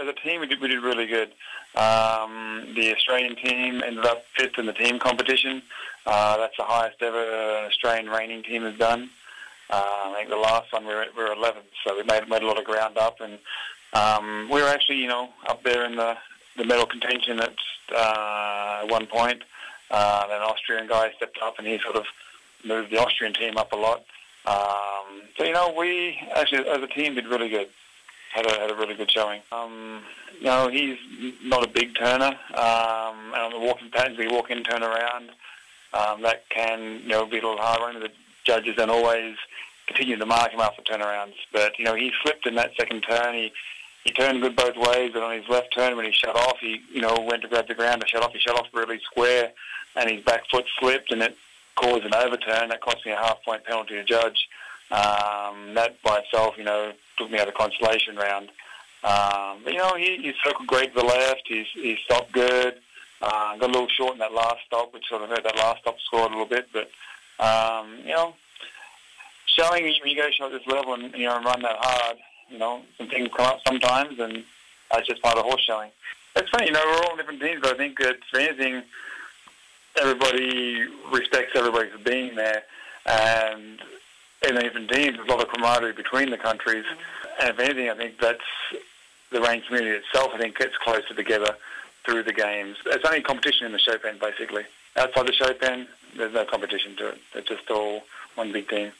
as a team, we did, we did really good. Um, the Australian team ended up fifth in the team competition. Uh, that's the highest ever an Australian reining team has done. Uh, I think the last one we were, we were 11th, so we made, made a lot of ground up, and um, we were actually, you know, up there in the, the medal contention at uh, one point. Uh, an Austrian guy stepped up, and he sort of moved the Austrian team up a lot. Um, so you know, we actually as a team did really good. Had a had a really good showing. Um, you know, he's not a big turner, um, and on the walking patterns, we walk in, turn around. Um, that can you know be a little hard. One of the judges don't always continue to mark him after turnarounds, but you know he slipped in that second turn. He he turned good both ways, but on his left turn when he shut off, he you know went to grab the ground to shut off. He shut off really square, and his back foot slipped, and it caused an overturn. That cost me a half point penalty to judge. Um, that by itself, you know, took me out of consolation round. Um, but you know, he, he circled great to the left. He's he stopped good. Uh, got a little short in that last stop, which sort of hurt that last stop score a little bit. But um, you know, showing when you go show at this level and you know and run that hard, you know, some things come up sometimes, and that's just part of horse showing. It's funny, you know, we're all different teams, but I think that for anything, everybody respects everybody for being there, and in the different teams, there's a lot of camaraderie between the countries. Mm-hmm. And if anything, I think that's the reining community itself. I think gets closer together through the games. It's only competition in the show pen, basically. Outside the show pen, there's no competition to it. It's just all one big team.